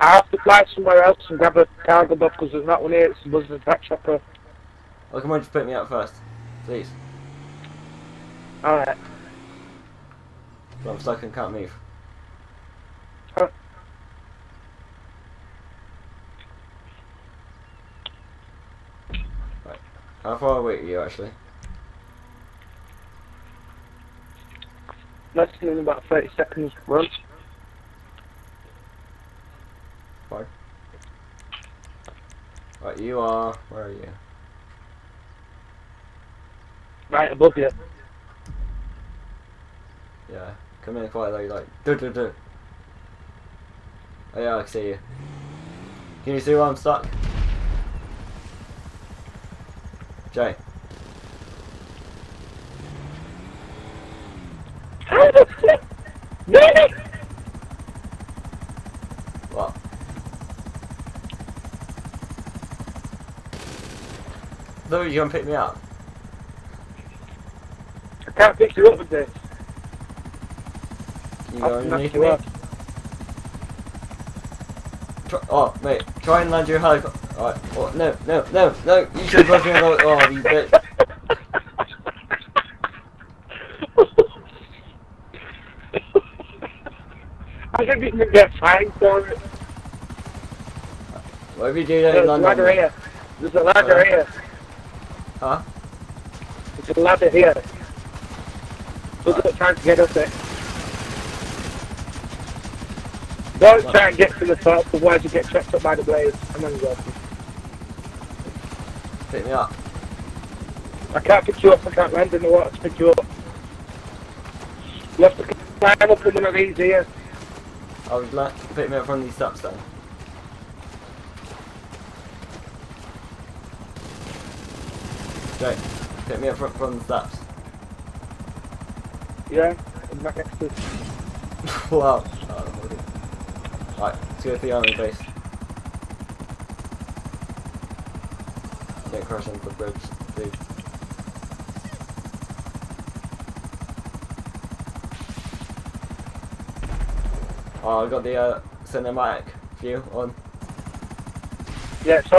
I have to fly somewhere else and grab a Cargobob because there's not one here. It's a Buzzard attack chopper. Oh, come on, just pick me up first. Please. Alright. I'm stuck and can't move. Huh. Right. How far away are you actually? Less than about 30 seconds run. Right, you are. Where are you? Right above you. Yeah. Come in quite low, like. Do do do. Oh yeah, I can see you. Can you see where I'm stuck? Jay. How the flip? Really? What? No, you gonna pick me up? I can't pick you up with this. You I'll go knock underneath me? up. Try, oh, mate, try and land your helicopter. Alright, oh, no, no, no, no, you should have me on Oh, you bitch. I you can get fined for it. Whatever you do, don't There's a ladder here. There's a ladder Uh, here. Huh? It's a ladder here. So don't try to get up there. Don't try and get to the top, otherwise you get checked up by the blades. I'm on you. Pick me up. I can't pick you up, I can't land in the water to pick you up. You have to climb up in one of these here. I was like, pick me up from these steps then. Jay, pick me up from, from the steps. Yeah? I'm right next to wow. Oh. Right, let's go to the army base. Don't crash into the bridge, please. Oh, I got the uh, cinematic view on. Yeah, so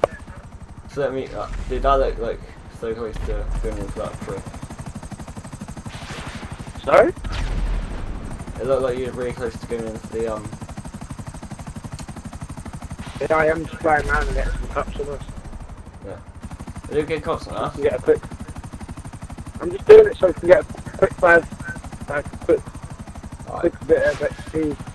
So let me, uh, did that look like so close to going into that tree? sorry? It looked like you were really close to going into the um. Yeah, I am just flying around and getting some cops on us. Yeah. Did it get cops on I us? get a quick I'm just doing it so I can get a quick five like a quick Alright, quick bit of XP.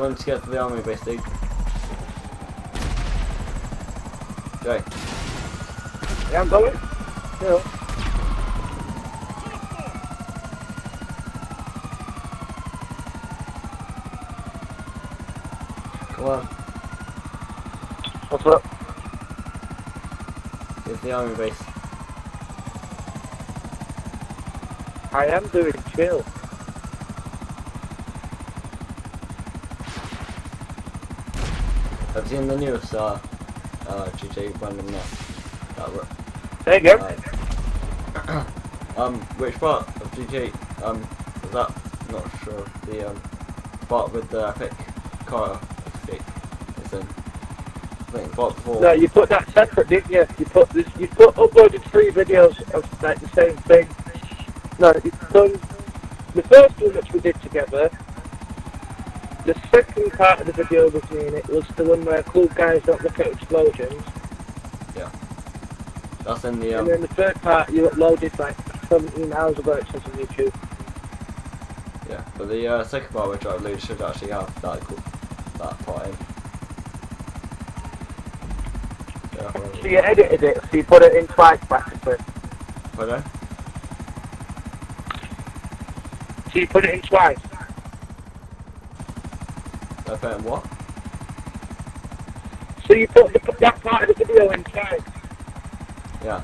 To get to the army base, dude. Jay, Yeah, I'm going. Yeah. come on, What's up? get to the army base. I am doing chill. You seen the newest uh, uh, Randomness? That There you go. uh, um, which part of GT um was that? Not sure. The um part with the epic car escape is in. I think part before. No, you put that separate, didn't you? You put this. You put uploaded three videos of like the same thing. No, you've done the first one which we did together. The second part of the video with me in it was the one where cool guys don't look at explosions. Yeah. That's in the um. And then the third part you uploaded like 17 hours ago it says on YouTube. Yeah, but the uh, second part which I uploaded should actually have that cool, that part in. Yeah, So you edited it, so you put it in twice practically. Pardon? So you put it in twice. I what? So you put, the, that part of the video in twice. Yeah.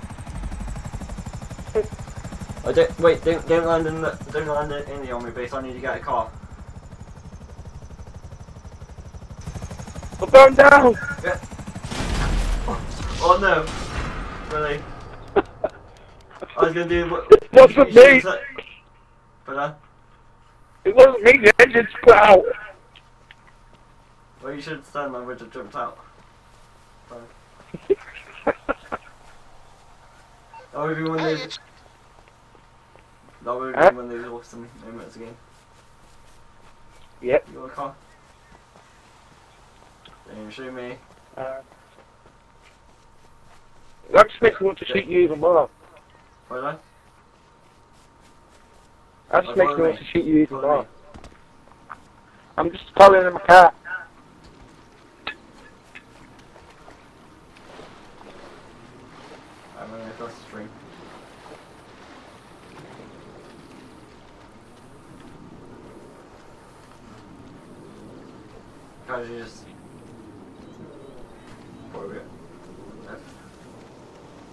I don't wait. Don't don't land in the don't land in the army base. I need to get a car. We're going down! Oh no! Really? I was gonna do what? You with me? But uh, It wasn't me, the engine's put out. Well, you should stand there with the jumped out. That would be one of Hey, those. That would be Huh? one of those awesome moments again. Yep. You want a car? Then you shoot me. Uh, that just makes me want to shoot you even more. What did I? That just Oh, makes me want to shoot you even more. I'm just calling in my car. I'm running across the stream. How did you just... Where we at? Left.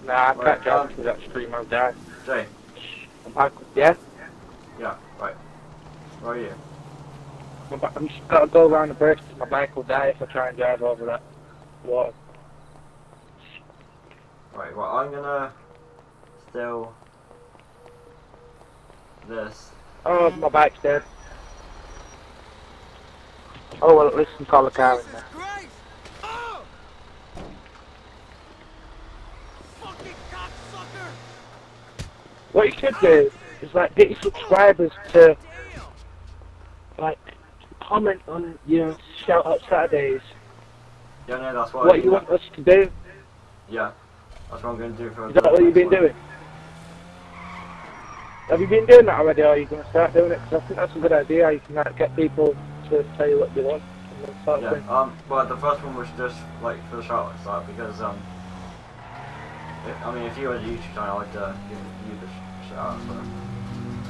Nah, I Right, can't drive um, through that stream, I'll die. Jay, I'm back. Yeah? yeah, right. Where are you? I'm, ba- I'm just gotta go around the bridge. My bike will die if I try and drive over that water. Right, well, I'm gonna steal this. Oh, my bike's dead. Oh, well, at least I call the car in there. Christ! Fucking cocksucker! What you should do is, like, get your subscribers to, like, comment on your shout out Saturdays. Yeah, no, that's what, I What mean. you want us to do. Yeah, that's what I'm gonna do for Is that what you've been one. doing? Have you been doing that already, or are you going to start doing it? Because I think that's a good idea. You can like, get people to tell you what they want. And then sort of thing. Yeah, um, but the first one was just like for the out side because um, if, I mean if you were a YouTube channel, I'd uh, give you the sh- shout out for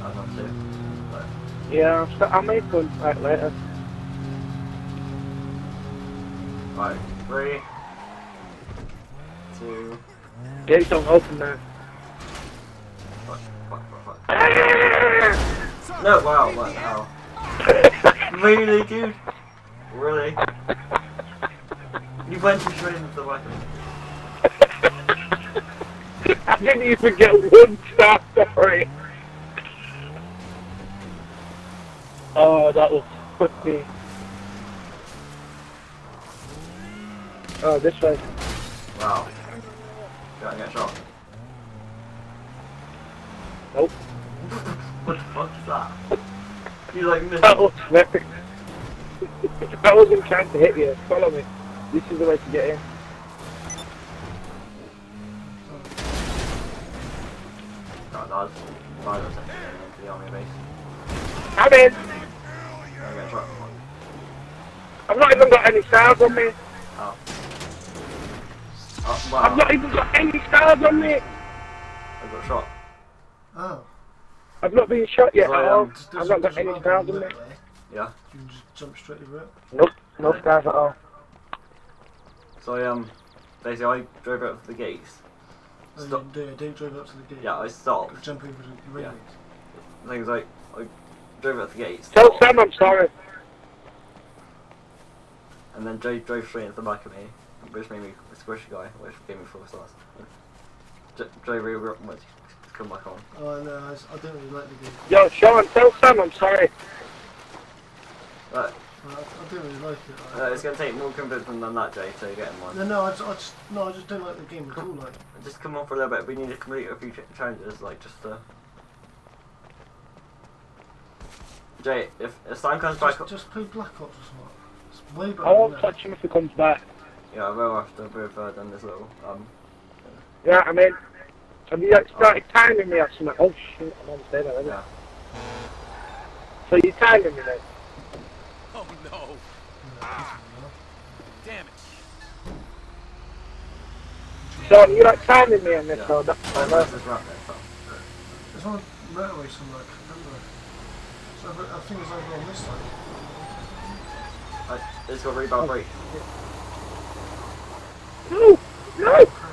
I'd love to. But Yeah, I'll, start, I'll make one like later. right, three, two, Gates don't open now. fuck, fuck, fuck, fuck. No, wow, what the hell? Really, dude? Really? You went straight into the weapon. I didn't even get one star sorry. Oh, that was funny. Oh, this way. Wow. Gotta get shot. Nope. What the fuck is that? You like missed. That was epic. I wasn't trying to hit you. Follow me. This is the way to get in. No, that's why that's actually the army base. I'm in. Gotta get shot. I've not even got any stars on me. Oh. Oh, wow. I've not even got any stars on me. I got shot. Oh. I've not been shot yet Well, at all. um, I've doesn't- not got doesn't any run stars on from me. Yeah. You can just jump straight over it. Nope, no stars at all. So I um, basically I drove out to the gates. Oh, Stop. you do, don't drive up to the gate. Yeah, I stopped. Jump over the Yeah. railings. The thing is like, I drove out to the gates. Tell stopped, Sam I'm sorry. And then Jay drove straight into the back of me, which made me a squishy guy, which gave me four stars. Jay really wanted to come back on. Oh no, I, s- I don't really like the game. Yo, Sean, tell Sam I'm sorry. Right. I, I don't really like it. uh, it's going to take more convincing than that, Jay, to get him one. No, no, I just, I just, no, I just don't like the game at all. Like, Just come on for a little bit. We need to complete a few ch- challenges, like just to. Jay, if, if Sam comes back, just, just play Black Ops or something. It's way better. I won't than that. touch him if he comes back. yeah, I will after we've uh, done this little. Um, Yeah, I mean, have you like, started timing me or something? Oh shit, I'm on stage already. yeah. So you're timing me then? Oh no! Ah. Damn it! So you like timing me on this, Yeah. so that's Alright, fine. let's just this up. There's one motorway somewhere, I can't remember. So I, I think it's over on this side. Uh, it's got rebound break. No! No!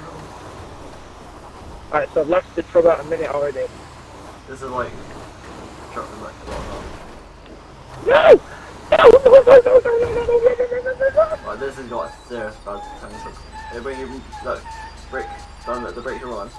Alright, so I've lasted for about a minute already. This is like... Dropping like No! No! No, no, no, no, no, no, no, no, this has got serious bad potential. Everybody give me that brick, down at the brick you're on.